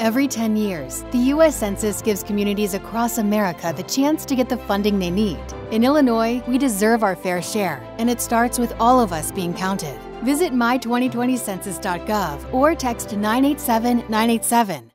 Every 10 years, the U.S. Census gives communities across America the chance to get the funding they need. In Illinois, we deserve our fair share, and it starts with all of us being counted. Visit my2020census.gov or text 987 987.